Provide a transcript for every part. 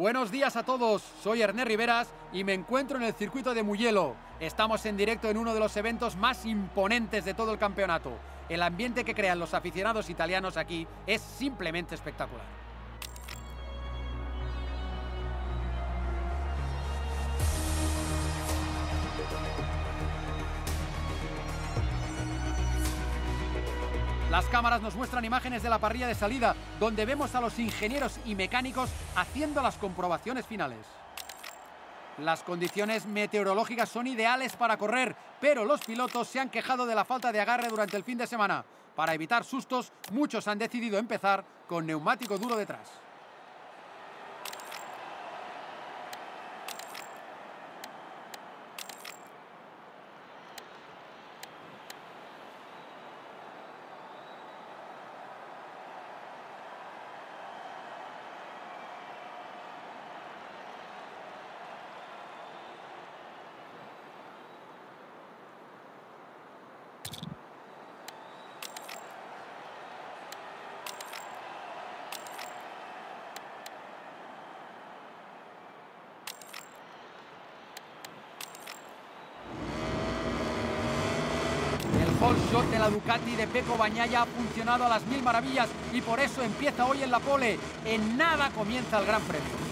Buenos días a todos, soy Ernest Riveras y me encuentro en el circuito de Mugello. Estamos en directo en uno de los eventos más imponentes de todo el campeonato. El ambiente que crean los aficionados italianos aquí es simplemente espectacular. Las cámaras nos muestran imágenes de la parrilla de salida, donde vemos a los ingenieros y mecánicos haciendo las comprobaciones finales. Las condiciones meteorológicas son ideales para correr, pero los pilotos se han quejado de la falta de agarre durante el fin de semana. Para evitar sustos, muchos han decidido empezar con neumático duro detrás. El shot de la Ducati de Peco Bañaya ha funcionado a las mil maravillas y por eso empieza hoy en la pole. En nada comienza el Gran Premio.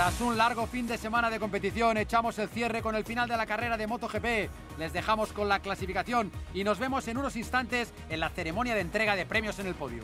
Tras un largo fin de semana de competición, echamos el cierre con el final de la carrera de MotoGP. Les dejamos con la clasificación y nos vemos en unos instantes en la ceremonia de entrega de premios en el podio.